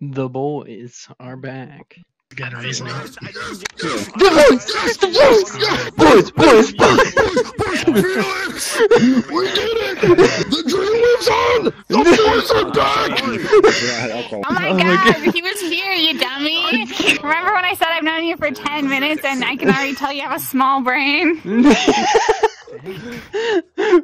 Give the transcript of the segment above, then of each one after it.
The boys are back. Got a reason. The boys! The boys! Boys! Boys! Boys! we did it! The dream lives on! The boys are back! Oh my Oh my god, he was here, you dummy! Remember when I said I've known you for 10 minutes and I can already tell you have a small brain?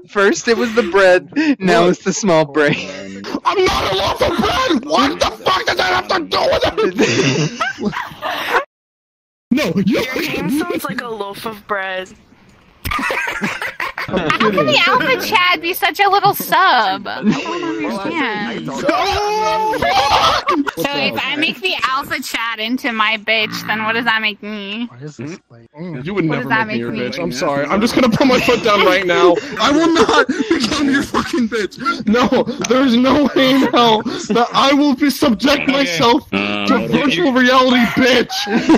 First it was the bread, now it's the small brain. I'm not a loaf of bread! What the fuck does that have to do with it? No, you Your name sounds like a loaf of bread. How can the Alpha Chad be such a little sub? I don't understand. So if I make the Alpha Chad into my bitch, then what does that make me? What is this? Hmm? Like, eh. You would What never does that make me your me? bitch. I'm sorry. I'm just gonna put my foot down right now. I will not become your fucking bitch. No, there's no way in hell that I will be subject myself uh, to virtual reality, bitch.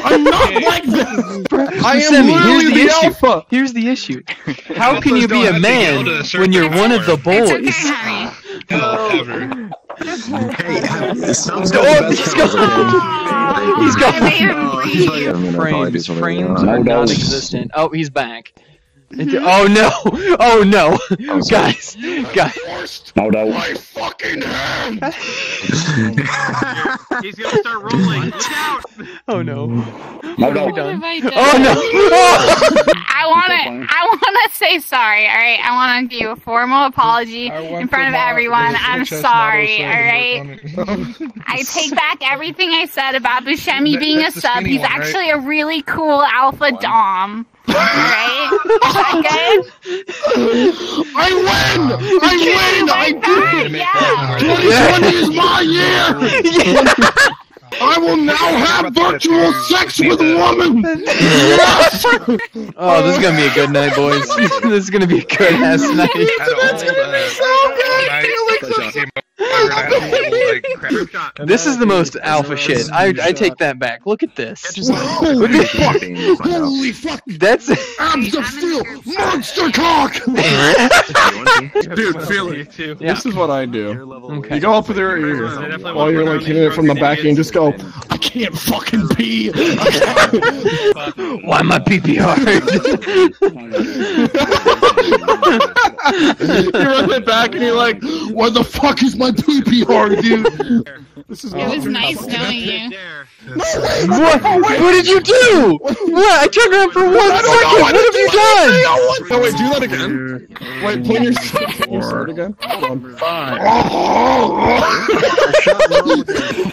I'm not like that. I am Semi, here's literally the the issue. alpha. Here's the issue. How can you be a man a when you're one of the It's okay, boys? honey. hell ever. Hey, sounds Oh, he's Oh, He's gone. I made him leave. Frames, frames are non-existent. Oh, he's back. It's- Oh no! Oh no! Guys, guys. Forced No, no. my fucking hand. He's gonna start rolling. Look out! Oh no! No, What have no. What have I done? Oh no! Oh! I wanna, I wanna say sorry. All right, I wanna give you a formal apology in front of everyone. I'm sorry. All right, I take back everything I said about Buscemi being a sub. He's actually a really cool alpha dom. Alright? Is that good? I win! I win! I Like that? did! Yeah. 2020 is my year! I will now have virtual sex with women! Yes! Oh, this is gonna be a good night, boys. this is gonna be a good ass night. That's gonna be so good. This is the most alpha shit. I I take that back. Look at this. Holy fuck! Holy fuck! That's Abs of steel! Monster cock! Dude, feel it. yeah. This is what I do. Okay. You go up with their ear while you're like hitting it from the back and just go, I can't fucking pee! Why my pee pee hard? You run it back and you're like, why the fuck is my pee pee hard, dude? This is It was nice knowing you. what? What did you do? What? I turned around for one I don't know what What have you do. done? Oh wait, do that again. Wait, point your your sword again. Hold on. Oh.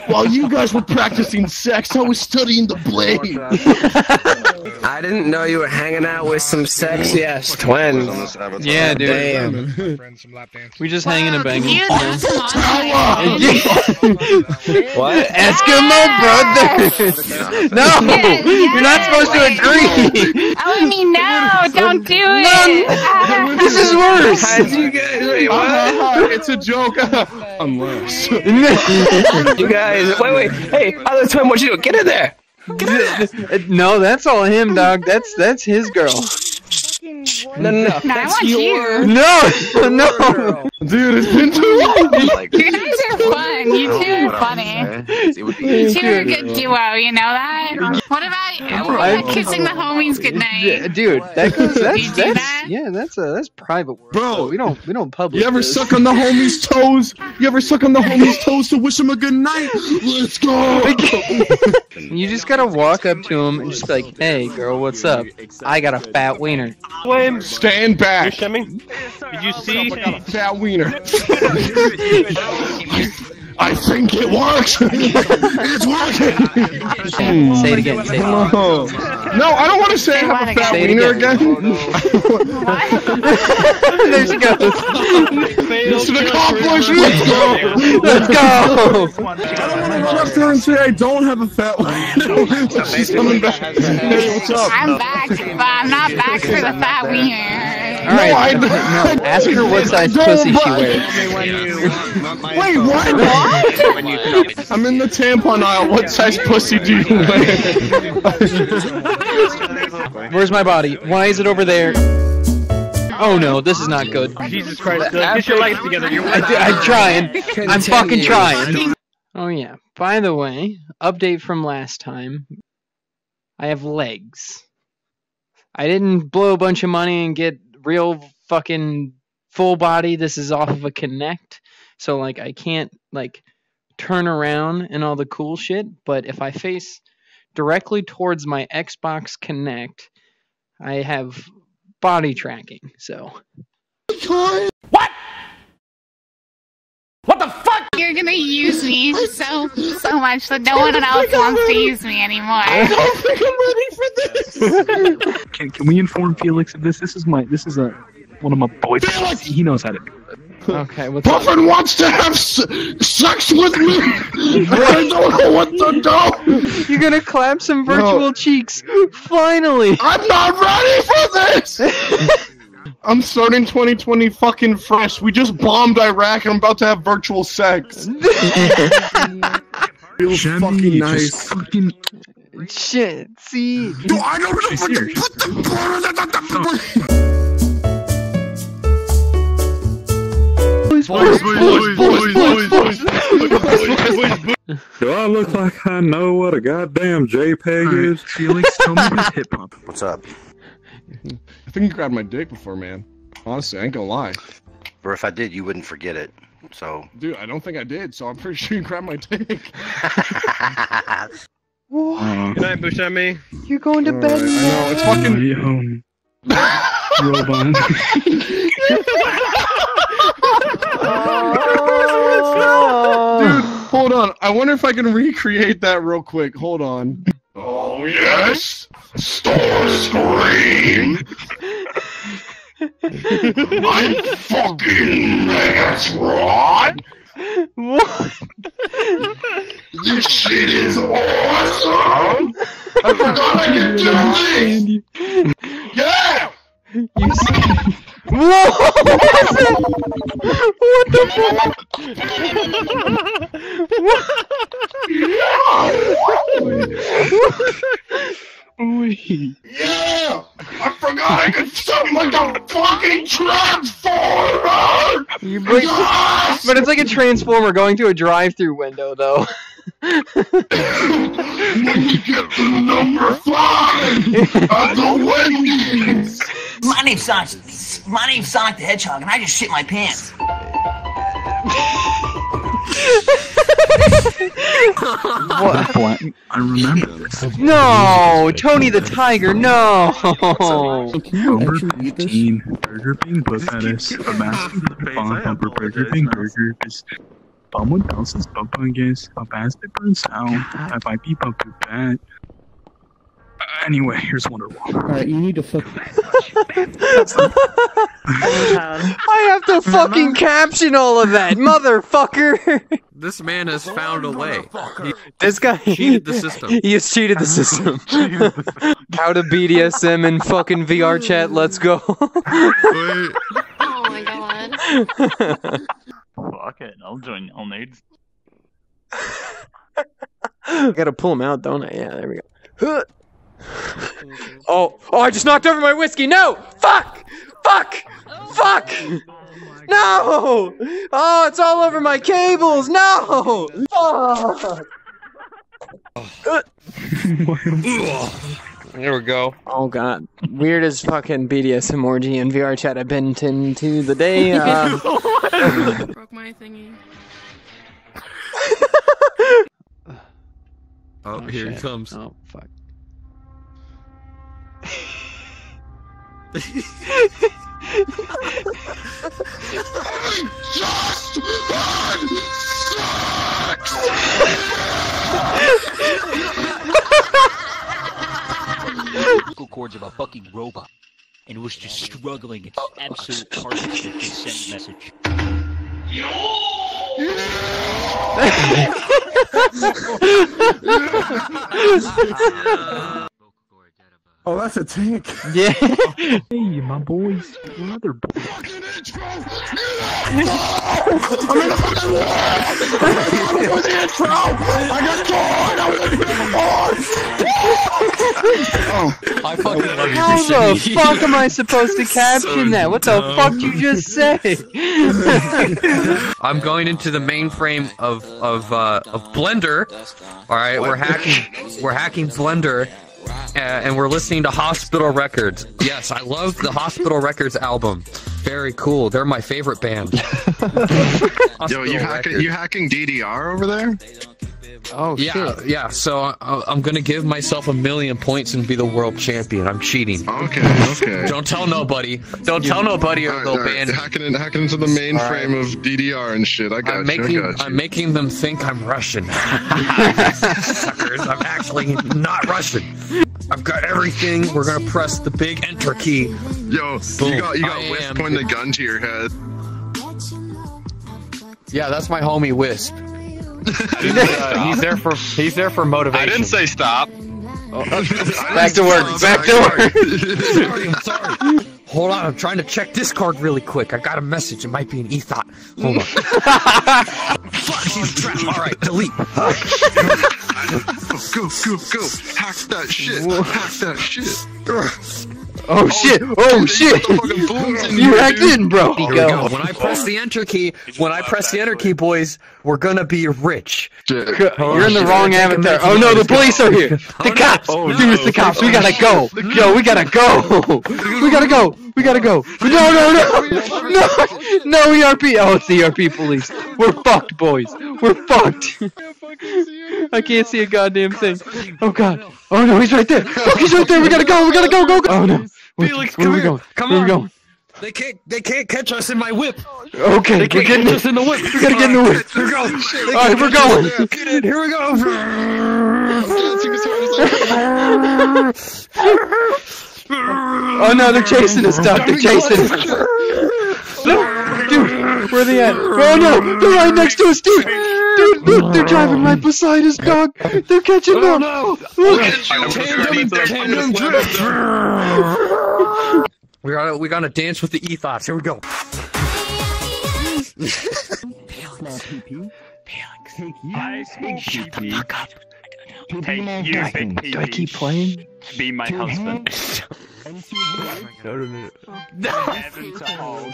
While you guys were practicing sex, I was studying the blade. I didn't know you were hanging out with some sexy ass twins. Yeah, dude. Damn. We just hanging and banging. You, that's What? Eskimo brothers. No, you're not supposed to agree. Oh, I mean, no, don't do it. This is worse. How'd you guys? Wait, uh-huh. what? it's a joke. Unless. You guys? Wait, wait. Hey, other twin, what you doing? Get in there. no, that's all him, dog. That's that's his girl. No, no, no. No, I That's want your. you. No, no. Dude, it's been too long. You guys are fun. You two are funny. You two are a good duo. You know that. What about, what about kissing the homies Yeah, goodnight? dude, that goes. That's, You do that's that? Yeah, that's a that's private work. Bro. we don't we don't publish. You ever this. suck on the homie's toes? You ever suck on the homie's toes to wish him a good night? Let's go. You just gotta walk up to him and just be like, "Hey, girl, what's up? I got a fat wiener." Stand back. You Did you see? I got a fat wiener. I think it works. it's working. Say it again. Say it. Again. Oh. No, I don't want to say I have a fat Say it wiener again. again. there she goes. Mission accomplished. Let's go. Let's go. I don't want to run up to her and say I don't have a fat wiener. she's coming back. Hey, what's up? I'm back, but I'm not back for the fat wiener. All right. I- no, ask her what size Don't pussy she buy- wears. Wait, what? What? I'm in the tampon aisle. What size pussy do you wear? Where's my body? Why is it over there? Oh no, this is not good. Jesus Christ! Get your life together. You're I, am trying. I'm fucking trying. Oh yeah. By the way, update from last time. I have legs. I didn't blow a bunch of money and get real fucking full body. This is off of a Kinect. So like I can't like turn around and all the cool shit, but if I face directly towards my Xbox Kinect, I have body tracking. So What? What the fuck? You're gonna use me so so much that no one else wants to use me anymore. Can, can we inform Felix of this? This is my this is a one of my boys. He knows how to do it. Okay, what's Puffin wants to have s- sex with me. I don't know what to do. You're gonna clap some virtual cheeks. Finally. I'm not ready for this. I'm starting 2020 fucking fresh. We just bombed Iraq and I'm about to have virtual sex. Real fucking nice. Fucking Shit. See. Dude, I don't know what here. to put the Boys, Boys, boys, boys, boys, boys, boys, boys. Do I look like I know what a goddamn JPEG Alright, is? Felix, tell me this hip hop. What's up? I think you grabbed my dick before, man. Honestly, I ain't gonna lie. Or if I did, you wouldn't forget it. So. Dude, I don't think I did, so I'm pretty sure you grabbed my dick. What? Good night, Buscemi. You're going to Alright, bed I know, it's now. fucking. um, Robon. Dude, hold on. I wonder if I can recreate that real quick. Hold on. Oh, yes! Starscream! I'm fucking that's right! What? This shit is awesome! I forgot I could do this! Yeah! You s- Whoa! What is it? What the Wait. Yeah! I forgot I could sound like a fucking transformer! You break- Yes! But it's like a transformer going through a drive-through window, though. When you get to number five at the Wendy's! My name's Sonic. My name's Sonic the Hedgehog, and I just shit my pants. What? I remember this. No, Tony the Tiger, no. Number 15, Burger King Book Lettuce, a basket Bomb Bumper Burger King Burger, is someone else's Bumpungus, a basket burns out, that might be Bumper Bat. Anyway, here's Wonderwall. Alright, you need to fuck. I have to fucking caption all of that, motherfucker. This man has found a way. He This guy cheated the system. He has cheated the system. How to BDSM in fucking VRChat? Let's go. Oh my god. Fuck it, I'll join All Nades. Gotta pull him out, don't I? Yeah, there we go. Oh, oh! I just knocked over my whiskey. No! Fuck! Fuck! Fuck! No! Oh, it's all over my cables. No! Fuck! There we go. Oh god. Weirdest fucking BDSM orgy in VRChat I've been to, to the day. Uh, Broke my thingy. Oh, here he comes. Oh fuck. Just had vocal cords of a fucking robot and was just struggling oh, its absolute hardest to send message. Uh, Oh, that's a tank. Yeah. Hey, my boys. Another boy. I'm in the fucking war! I was in intro! I got caught! I was in the oh, I fucking love you, How the fuck am I supposed to caption that? What the dumb. fuck you just say? I'm going into the mainframe of of uh, of Blender. All right, we're hacking we're hacking Blender, Uh, and we're listening to Hospital Records. Yes, I love the Hospital Records album. Very cool. They're my favorite band. Yo, you hacking you hacking DDR over there? Oh yeah, yeah. So I, I'm gonna give myself a million points and be the world champion. I'm cheating. Okay, okay. Don't tell nobody. Don't tell nobody, or Alright, they'll alright, ban. hacking, in, hacking into the mainframe of DDR and shit. I got I'm you. making I got you. I'm making them think I'm Russian. Suckers, I'm actually not Russian. I've got everything. We're gonna press the big enter key. Yo, Boom. you got you got I Wisp am- pointing the gun to your head. Yeah, that's my homie Wisp. He's, he's there for he's there for motivation. I didn't say stop. Oh. Back to work. Back to work. sorry, I'm sorry. Hold on, I'm trying to check Discord really quick. I got a message. It might be an ethot. Hold on. Fuck, he's trapped. All right, delete. Go, go, go! Hack that shit! Hack that shit! Oh, oh shit! Oh shit! You hacked in, bro. Here we go. Oh, when I press the enter key, when I press the enter key, boys, we're gonna be rich. You're in oh, the wrong avatar. Oh no, the police are here. The cops. Dude, it's the cops. We gotta go. Yo, we gotta go. We gotta go. We gotta go. No, no, no, no, no ERP. Oh, it's the ERP police. We're fucked, boys. We're fucked. I can't see a goddamn thing. Oh god. Oh no, he's right there. Fuck, he's right there. We gotta go. We gotta go. Go. go. Oh no. Where, Felix, where come are we here. going? Come where on. are we going? They can't they can't catch us in my whip. Okay, They we're can't getting catch us in the whip. We gotta get in the whip. Here we go. All right, we're going. Get in. Here we go. Oh no, they're chasing us, Doc. They're chasing us. No, dude, where are they at? Oh no, they're right next to us, dude. Dude, dude, they're driving right beside us, dog. They're catching Oh up. no! Look. Tandem, tandem drift. We gotta we gotta dance with the ethos. Here we go. Shut the fuck up. Take you, big Do I keep playing? be my husband. No, no, no. Heaven to hold.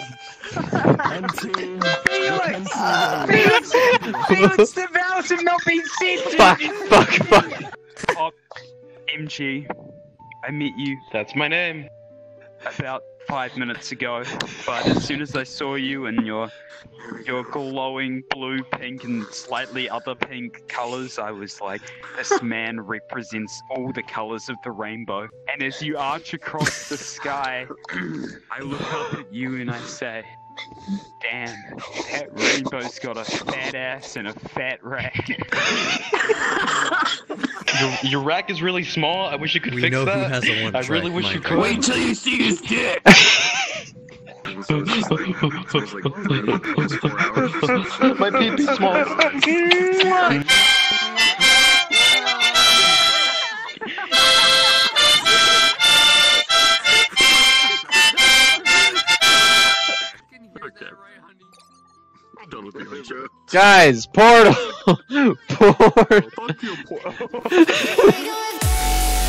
Felix! Felix! Felix, the vows have not been seen to Fuck, fuck, fuck. Oh, MG, I meet you That's my name. About five minutes ago, but as soon as I saw you and your your glowing blue, pink, and slightly other pink colors, I was like, this man represents all the colors of the rainbow. And as you arch across the sky, I look up at you and I say, Damn, that rainbow's got a fat ass and a fat rack. Your, your rack is really small. I wish you could We fix know who that. has a one I really track wish you could. Wait till you see his dick! My pee pee small. Guys, portal. portal. Fuck you, poor.